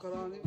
Karani.